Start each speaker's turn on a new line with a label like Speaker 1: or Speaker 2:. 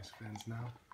Speaker 1: nice fins now.